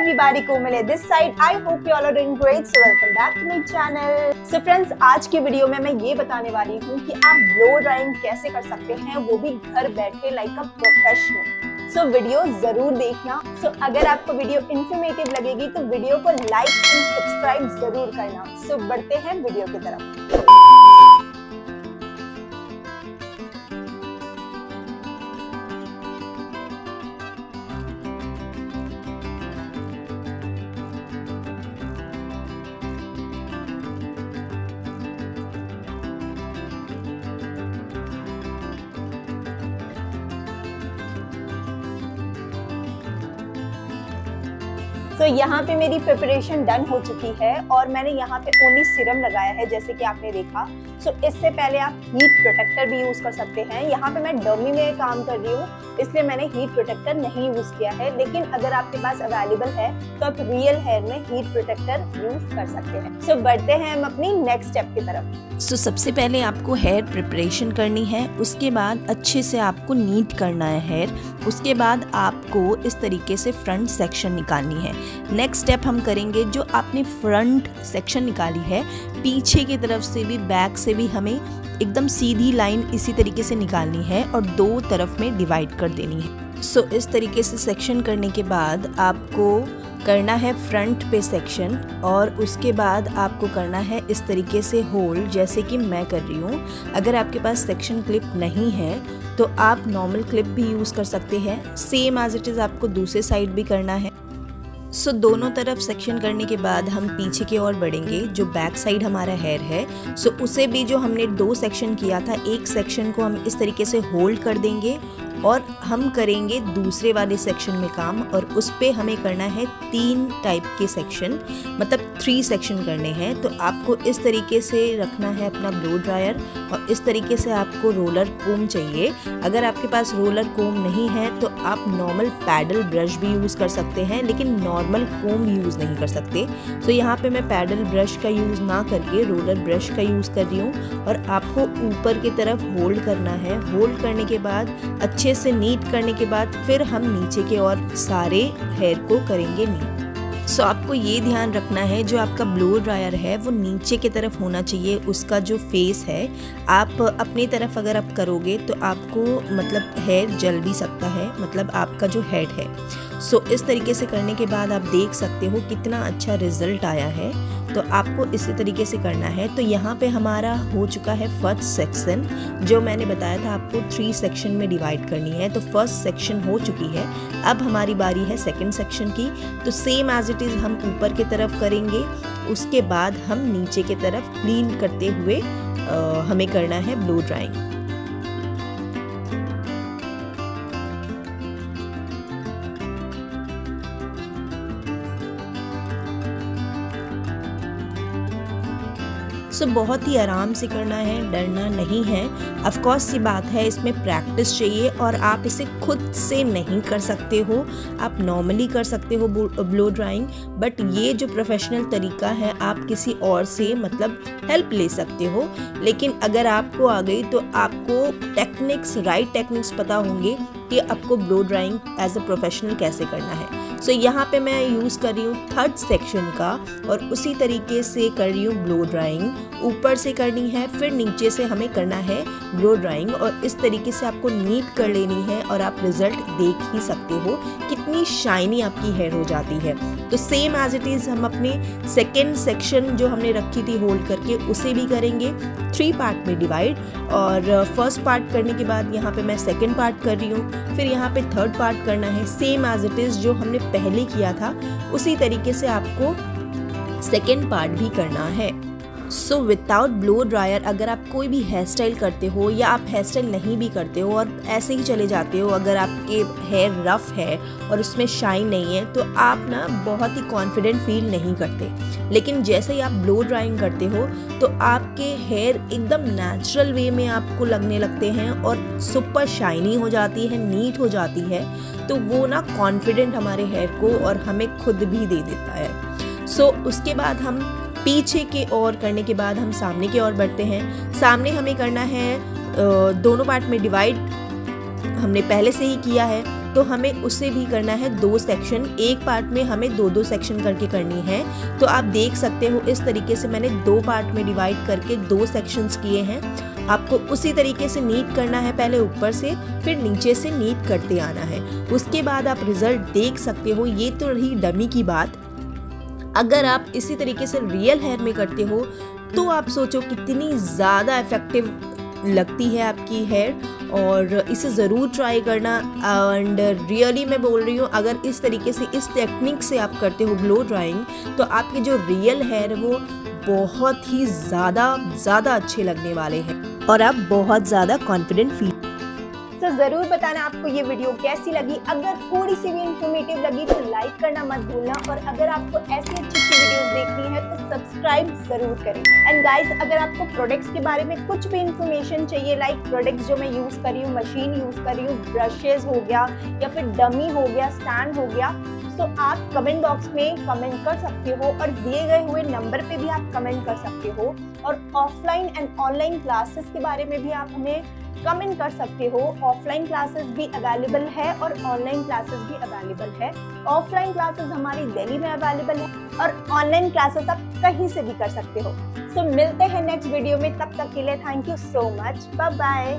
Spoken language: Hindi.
everybody, Komal at this side. I hope you all are doing great. So welcome back to my channel. So friends, आज की वीडियो में मैं ये बताने वाली हूँ कि आप ब्लो ड्राइंग कैसे कर सकते हैं वो भी घर बैठे like a professional so video ज़रूर देखना सो so, अगर आपको वीडियो इन्फॉर्मेटिव लगेगी तो वीडियो को लाइक एंड सब्सक्राइब ज़रूर करना सो so, बढ़ते हैं वीडियो की तरफ़ तो यहाँ पे मेरी प्रिपरेशन डन हो चुकी है और मैंने यहाँ पे ओनली सिरम लगाया है जैसे कि आपने देखा। सो so, इससे पहले आप हीट प्रोटेक्टर भी यूज़ कर सकते हैं। यहाँ पे मैं डर्मी में काम कर रही हूँ इसलिए मैंने हीट प्रोटेक्टर नहीं यूज़ किया है। लेकिन अगर आपके पास अवेलेबल है तो आप रियल हेयर में हीट प्रोटेक्टर यूज़ कर सकते हैं। सो so, बढ़ते हैं हम अपनी नेक्स्ट स्टेप की तरफ़। सो so, सबसे पहले आपको हेयर प्रिपरेशन करनी है उसके बाद अच्छे से आपको नीट करना है हेयर उसके बाद आपको इस तरीके से फ्रंट सेक्शन निकालनी है। नेक्स्ट स्टेप हम करेंगे जो आपने फ्रंट सेक्शन निकाली है पीछे की तरफ़ से भी बैक से भी हमें एकदम सीधी लाइन इसी तरीके से निकालनी है और दो तरफ़ में डिवाइड कर देनी है। सो so, इस तरीके से सेक्शन करने के बाद आपको करना है फ्रंट पे सेक्शन और उसके बाद आपको करना है इस तरीके से होल जैसे कि मैं कर रही हूँ। अगर आपके पास सेक्शन क्लिप नहीं है तो आप नॉर्मल क्लिप भी यूज़ कर सकते हैं। सेम एज इट इज़ आपको दूसरे साइड भी करना है। सो so, दोनों तरफ़ सेक्शन करने के बाद हम पीछे की ओर बढ़ेंगे जो बैक साइड हमारा हेयर है। सो so, उसे भी जो हमने दो सेक्शन किया था एक सेक्शन को हम इस तरीके से होल्ड कर देंगे और हम करेंगे दूसरे वाले सेक्शन में काम और उस पर हमें करना है तीन टाइप के सेक्शन मतलब थ्री सेक्शन करने हैं। तो आपको इस तरीके से रखना है अपना ब्लो ड्रायर और इस तरीके से आपको रोलर कोम चाहिए। अगर आपके पास रोलर कोम नहीं है तो आप नॉर्मल पैडल ब्रश भी यूज़ कर सकते हैं, लेकिन नॉर्मल कोम यूज़ नहीं कर सकते। तो यहाँ पे मैं पैडल ब्रश का यूज़ ना करके रोलर ब्रश का यूज़ कर रही हूँ और आपको ऊपर की तरफ़ होल्ड करना है। होल्ड करने के बाद अच्छे अच्छे से नीट करने के बाद फिर हम नीचे के और सारे हेयर को करेंगे नीट। सो आपको ये ध्यान रखना है जो आपका ब्लो ड्रायर है वो नीचे की तरफ़ होना चाहिए उसका जो फेस है आप अपनी तरफ़ अगर आप करोगे तो आपको मतलब हेयर जल भी सकता है मतलब आपका जो हेड है। सो so, इस तरीके से करने के बाद आप देख सकते हो कितना अच्छा रिज़ल्ट आया है। तो आपको इसी तरीके से करना है। तो यहाँ पे हमारा हो चुका है फ़र्स्ट सेक्शन जो मैंने बताया था आपको थ्री सेक्शन में डिवाइड करनी है। तो फ़र्स्ट सेक्शन हो चुकी है। अब हमारी बारी है सेकंड सेक्शन की। तो सेम एज इट इज़ हम ऊपर की तरफ़ करेंगे उसके बाद हम नीचे की तरफ़ क्लीन करते हुए आ, हमें करना है ब्लो ड्राइंग सो बहुत ही आराम से करना है, डरना नहीं है। अफकोर्स सी बात है, इसमें प्रैक्टिस चाहिए और आप इसे खुद से नहीं कर सकते हो। आप नॉर्मली कर सकते हो ब्लो ड्राइंग बट ये जो प्रोफेशनल तरीका है, आप किसी और से मतलब हेल्प ले सकते हो। लेकिन अगर आपको आ गई तो आपको टेक्निक्स राइट टेक्निक्स पता होंगे कि आपको blow drying as a professional कैसे करना है। सो यहाँ पे मैं यूज़ कर रही हूँ थर्ड सेक्शन का और उसी तरीके से कर रही हूँ ब्लो ड्राइंग ऊपर से करनी है, फिर नीचे से हमें करना है ब्लो ड्राइंग और इस तरीके से आपको नीट कर लेनी है और आप रिज़ल्ट देख ही सकते हो कितनी शाइनी आपकी हेयर हो जाती है। तो सेम एज इट इज़ हम अपने सेकेंड सेक्शन जो हमने रखी थी होल्ड करके, उसे भी करेंगे। थ्री पार्ट में डिवाइड और फ़र्स्ट पार्ट करने के बाद यहाँ पे मैं सेकेंड पार्ट कर रही हूँ। फिर यहाँ पे थर्ड पार्ट करना है। सेम एज इट इज़ जो हमने पहले किया था, उसी तरीके से आपको सेकेंड पार्ट भी करना है। सो विदाउट ब्लो ड्रायर अगर आप कोई भी हेयर स्टाइल करते हो या आप हेयर स्टाइल नहीं भी करते हो और ऐसे ही चले जाते हो अगर आपके हेयर रफ है और उसमें शाइन नहीं है तो आप ना बहुत ही कॉन्फिडेंट फील नहीं करते। लेकिन जैसे ही आप ब्लो ड्राइंग करते हो तो आपके हेयर एकदम नेचुरल वे में आपको लगने लगते हैं और सुपर शाइनी हो जाती है नीट हो जाती है तो वो ना कॉन्फिडेंट हमारे हेयर को और हमें खुद भी दे देता है। सो so, उसके बाद हम पीछे के ओर करने के बाद हम सामने की ओर बढ़ते हैं। सामने हमें करना है दोनों पार्ट में डिवाइड हमने पहले से ही किया है तो हमें उसे भी करना है दो सेक्शन एक पार्ट में हमें दो दो सेक्शन करके करनी है। तो आप देख सकते हो, इस तरीके से मैंने दो पार्ट में डिवाइड करके दो सेक्शंस किए हैं। आपको उसी तरीके से नीट करना है पहले ऊपर से, फिर नीचे से नीट करते आना है। उसके बाद आप रिज़ल्ट देख सकते हो, ये तो रही डमी की बात। अगर आप इसी तरीके से रियल हेयर में करते हो तो आप सोचो कितनी ज़्यादा इफ़ेक्टिव लगती है आपकी हेयर और इसे ज़रूर ट्राई करना। एंड रियली मैं बोल रही हूँ, अगर इस तरीके से, इस टेक्निक से आप करते हो ग्लो ड्राइंग तो आपके जो रियल हेयर वो बहुत ही ज़्यादा ज़्यादा अच्छे लगने वाले हैं। और आप बहुत ज़्यादा कॉन्फिडेंट फील तो ज़रूर बताना आपको ये वीडियो कैसी लगी। अगर थोड़ी सी भी इंफॉर्मेटिव लगी तो लाइक करना मत भूलना और अगर आपको ऐसी अच्छी अच्छी वीडियोस देखनी है तो सब्सक्राइब ज़रूर करें। एंड गाइस अगर आपको प्रोडक्ट्स के बारे में कुछ भी इंफॉर्मेशन चाहिए लाइक प्रोडक्ट्स जो मैं यूज़ कर हूँ मशीन यूज़ कर हूँ ब्रशेज हो गया या फिर डमी हो गया स्टैंड हो गया तो आप कमेंट बॉक्स में कमेंट कर सकते हो और दिए गए हुए नंबर पे भी आप कमेंट कर सकते हो। और ऑफलाइन एंड ऑनलाइन क्लासेस के बारे में भी आप हमें कमेंट कर सकते हो। ऑफलाइन क्लासेस भी अवेलेबल है और ऑनलाइन क्लासेस भी अवेलेबल है। ऑफलाइन क्लासेस हमारी दिल्ली में अवेलेबल है और ऑनलाइन क्लासेस आप कहीं से भी कर सकते हो। सो so, मिलते हैं नेक्स्ट वीडियो में। तब तक के लिए thank you so much bye bye